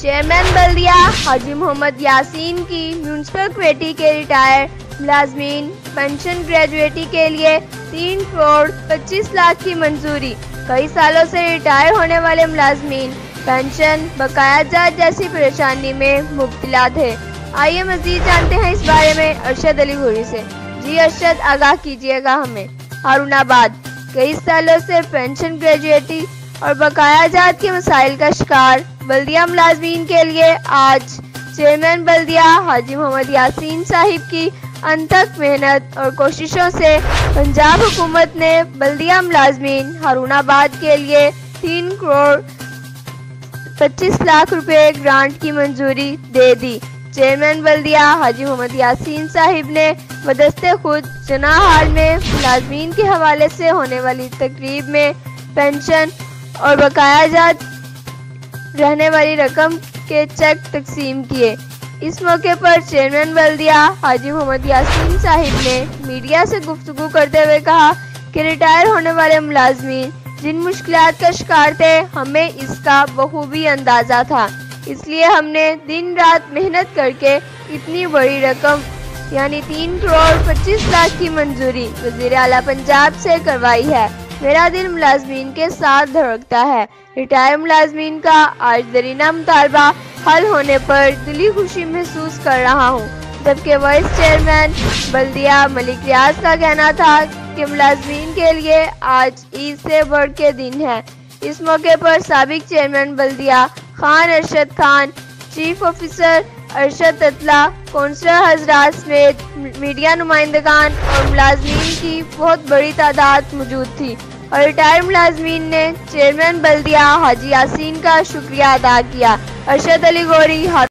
Chairman بلدیہ حاجی محمد یاسین کی municipal committee کے ریٹائر، ملازمین، پنشن گریجویٹی کے لیے تین کروڑ پچیس لاکھ کی منظوری، کئی سالوں سے ریٹائر ہونے والے ملازمین پینشن بقایا جات جیسی پریشانی میں مبتلا تھے۔ آئیے مزید جانتے ہیں اس بارے میں ارشد علی گھوری سے۔ جی ارشد، آگاہ کیجیے گا ہمیں۔ ہارون آباد، کئی سالوں سے پینشن گریجویٹی اور بقایا جات کے مسائل کا شکار بلدیہ ملازمین کے لیے آج چیئرمین بلدیہ حاجی محمد یاسین صاحب کی انتک محنت اور کوششوں سے پنجاب حکومت نے بلدیہ ملازمین ہارون آباد کے لیے تین کروڑ پچیس لاکھ روپے گرانٹ کی منظوری دے دی۔ چیئرمین بلدیہ حاجی محمد یاسین صاحب نے بدست خود جناح حال میں ملازمین کے حوالے سے ہونے والی تقریب میں پینشن اور بقایا جات رہنے والی رقم کے چیک تقسیم کیے۔ اس موقع پر چیئرمین بلدیہ حاجی محمد یاسین صاحب نے میڈیا سے گفتگو کرتے ہوئے کہا کہ ریٹائر ہونے والے ملازمین جن مشکلات کا شکار تھے، ہمیں اس کا بخوبی اندازہ تھا۔ اس لیے ہم نے دن رات محنت کر کے اتنی بڑی رقم یعنی تین کروڑ پچیس لاکھ کی منظوری وزیر اعلیٰ پنجاب سے کروائی ہے۔ میرا دل ملازمین کے ساتھ دھڑکتا ہے۔ ریٹائر ملازمین کا آج درینہ مطالبہ حل ہونے پر دلی خوشی محسوس کر رہا ہوں۔ جبکہ وائس چیئرمین بلدیہ ملک ریاض کا کہنا تھا کہ ملازمین کے لیے آج عید سے بڑھ کے دن ہے۔ اس موقع پر سابق چیئرمین بلدیہ خان ارشد خان، چیف آفیسر ارشد تطلع کونسلر حضرات سمیت میڈیا نمائندگان اور ملازمین کی بہت بڑی تعداد موجود تھی۔ اور ریٹائر ملازمین نے چیئرمین بلدیہ حاجی یاسین کا شکریہ ادا کیا۔ ارشد علی گوری